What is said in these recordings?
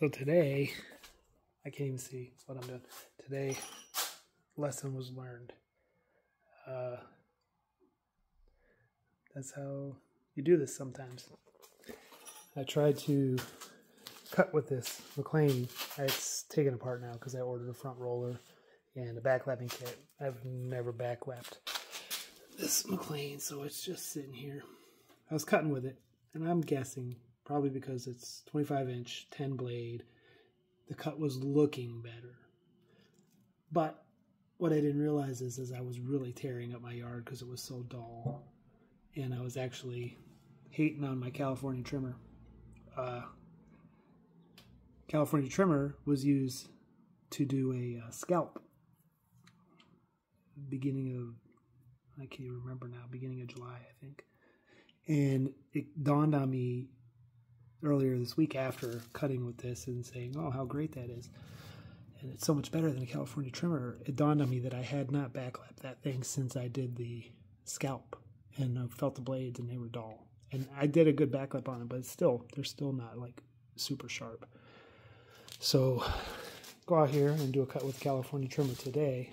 So today, I can't even see what I'm doing. Today, lesson was learned. Uh, that's how you do this sometimes. I tried to cut with this McLane. It's taken apart now because I ordered a front roller and a backlapping kit. I've never backlapped this McLane, so it's just sitting here. I was cutting with it, and I'm guessing probably because it's 25 inch, 10 blade, the cut was looking better. But what I didn't realize is, is I was really tearing up my yard because it was so dull. And I was actually hating on my California trimmer. Uh, California trimmer was used to do a uh, scalp beginning of I can't even remember now, beginning of July, I think. And it dawned on me earlier this week after cutting with this and saying, "Oh, how great that is!" And it's so much better than a California trimmer. It dawned on me that I had not backlapped that thing since I did the scalp, and I felt the blades and they were dull. And I did a good backlap on it, but still, they're still not like super sharp. So go out here and do a cut with California trimmer today,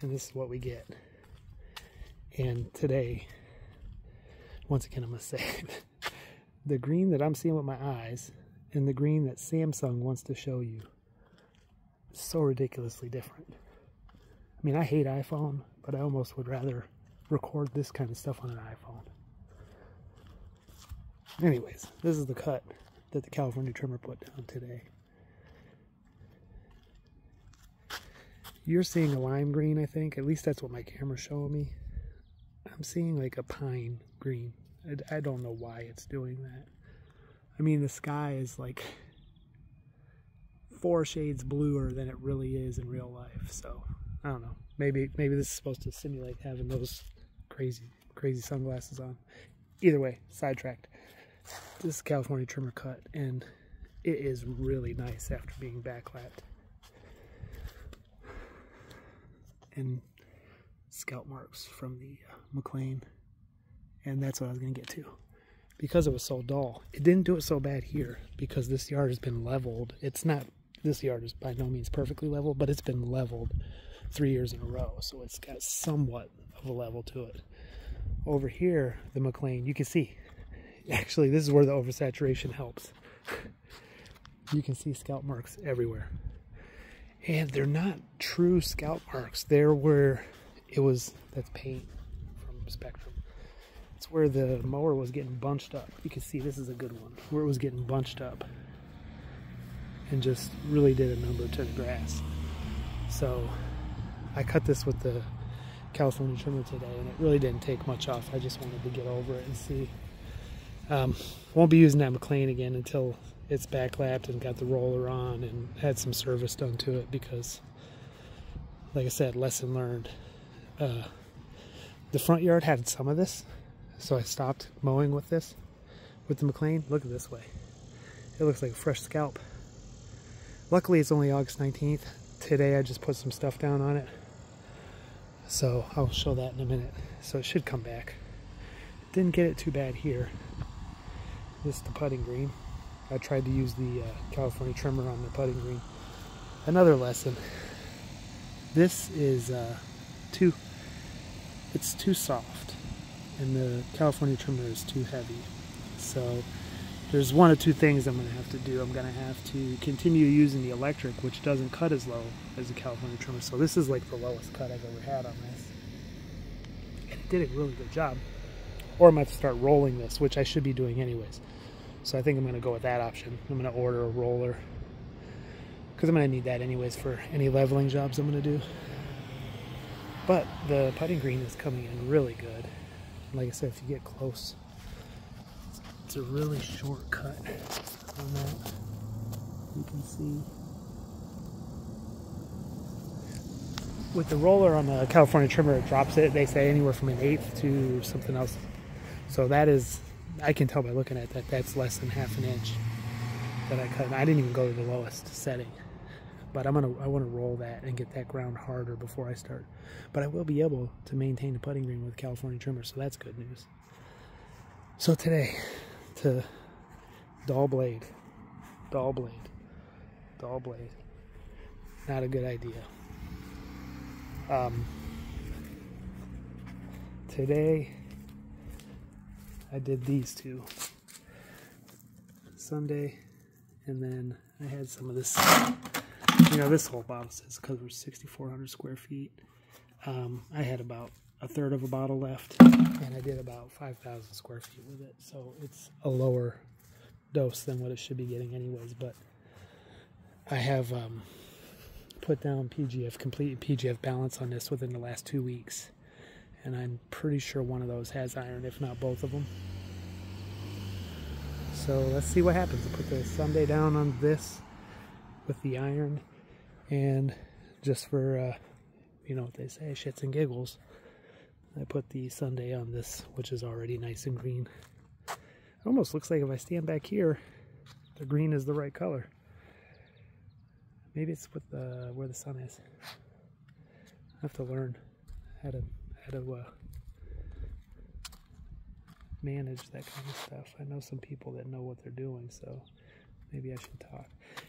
and this is what we get. And today, once again, I'm gonna say the green that I'm seeing with my eyes and the green that Samsung wants to show you is so ridiculously different. I mean, I hate iPhone, but I almost would rather record this kind of stuff on an iPhone. Anyways, this is the cut that the California trimmer put down today. You're seeing a lime green, I think. At least that's what my camera's showing me. I'm seeing like a pine green. I, I don't know why it's doing that. I mean, the sky is like four shades bluer than it really is in real life. So I don't know. Maybe maybe this is supposed to simulate having those crazy crazy sunglasses on. Either way, sidetracked. This is California trimmer cut, and it is really nice after being backlapped. And scalp marks from the uh, McLane and that's what I was going to get to. Because it was so dull, it didn't do it so bad here because this yard has been leveled. It's not, this yard is by no means perfectly level, but it's been leveled three years in a row, so it's got somewhat of a level to it. Over here, the McLane, you can see, actually, this is where the oversaturation helps. you can see scalp marks everywhere. And they're not true scalp marks. They're where it was, that's paint from Spectrum. It's where the mower was getting bunched up. You can see this is a good one, where it was getting bunched up and just really did a number to the grass. So I cut this with the California trimmer today and it really didn't take much off. I just wanted to get over it and see. Um, won't be using that McLane again until it's backlapped and got the roller on and had some service done to it because like I said, lesson learned. Uh, the front yard had some of this, so I stopped mowing with this, with the McLane. Look at this way. It looks like a fresh scalp. Luckily, it's only August 19th. Today, I just put some stuff down on it. So I'll show that in a minute. So it should come back. Didn't get it too bad here. This is the putting green. I tried to use the uh, California trimmer on the putting green. Another lesson. This is uh, too, it's too soft and the California trimmer is too heavy. So there's one or two things I'm going to have to do. I'm going to have to continue using the electric, which doesn't cut as low as the California trimmer. So this is like the lowest cut I've ever had on this. It did a really good job. Or I might start rolling this, which I should be doing anyways. So I think I'm going to go with that option. I'm going to order a roller because I'm going to need that anyways for any leveling jobs I'm going to do. But the putting green is coming in really good like I said, if you get close, it's a really short cut on that. You can see. With the roller on the California trimmer, it drops it. They say anywhere from an eighth to something else. So that is, I can tell by looking at that, that's less than half an inch that I cut. And I didn't even go to the lowest setting but I'm gonna I want to roll that and get that ground harder before I start. But I will be able to maintain the putting green with California trimmer, so that's good news. So today, to dull blade, dull blade. Dull blade. Not a good idea. Um, today, I did these two. Sunday, and then I had some of this. You know, this whole bottle says because we're 6,400 square feet. Um, I had about a third of a bottle left, and I did about 5,000 square feet with it. So it's a lower dose than what it should be getting, anyways. But I have um, put down PGF, complete PGF balance on this within the last two weeks. And I'm pretty sure one of those has iron, if not both of them. So let's see what happens. I put the Sunday down on this with the iron, and just for, uh, you know what they say, shits and giggles, I put the Sunday on this, which is already nice and green. It almost looks like if I stand back here, the green is the right color. Maybe it's with the where the sun is. I have to learn how to how to uh, manage that kind of stuff. I know some people that know what they're doing, so maybe I should talk.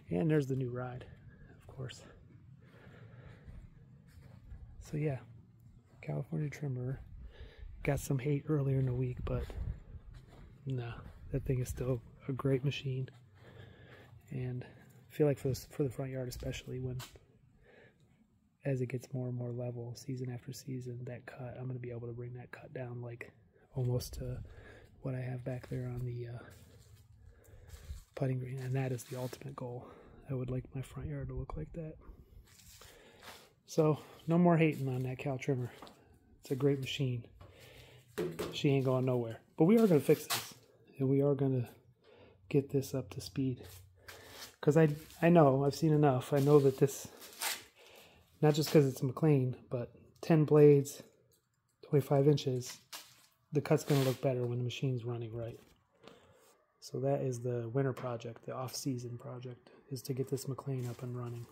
And there's the new ride, of course. So yeah, California trimmer. Got some hate earlier in the week, but no, that thing is still a great machine. And I feel like for the, for the front yard, especially when as it gets more and more level, season after season, that cut, I'm going to be able to bring that cut down like almost to what I have back there on the uh, putting green, and that is the ultimate goal. I would like my front yard to look like that. So, no more hating on that cow trimmer. It's a great machine. She ain't going nowhere. But we are going to fix this, and we are going to get this up to speed. Because I, I know, I've seen enough. I know that this, not just because it's McLane, but 10 blades, 25 inches, the cut's going to look better when the machine's running right. So that is the winter project, the off-season project, is to get this McLane up and running.